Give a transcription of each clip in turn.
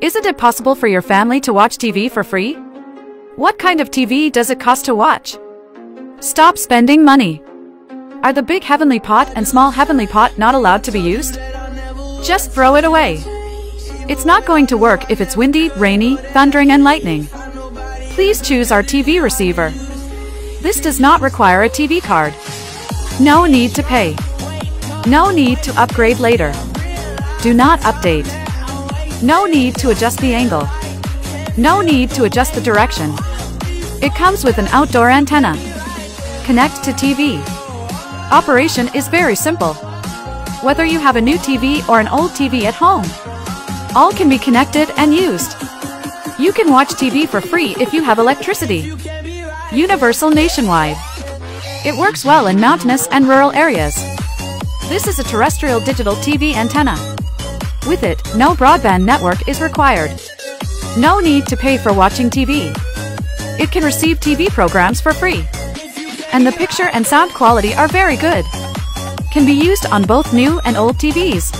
Isn't it possible for your family to watch TV for free? What kind of TV does it cost to watch? Stop spending money. Are the big heavenly pot and small heavenly pot not allowed to be used? Just throw it away. It's not going to work if it's windy, rainy, thundering and lightning. Please choose our TV receiver. This does not require a TV card. No need to pay. No need to upgrade later. Do not update. No need to adjust the angle. No need to adjust the direction. It comes with an outdoor antenna. Connect to TV. Operation is very simple. Whether you have a new TV or an old TV at home, all can be connected and used. You can watch TV for free if you have electricity. Universal nationwide. It works well in mountainous and rural areas. This is a terrestrial digital TV antenna. With it, no broadband network is required. No need to pay for watching TV. It can receive TV programs for free. And the picture and sound quality are very good. Can be used on both new and old TVs.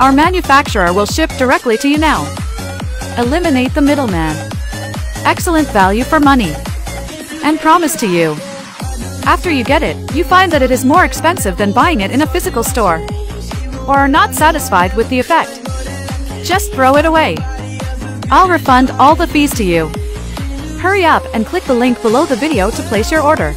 Our manufacturer will ship directly to you now. Eliminate the middleman. Excellent value for money. And promise to you. After you get it, you find that it is more expensive than buying it in a physical store. Or are not satisfied with the effect. Just throw it away. I'll refund all the fees to you. Hurry up and click the link below the video to place your order.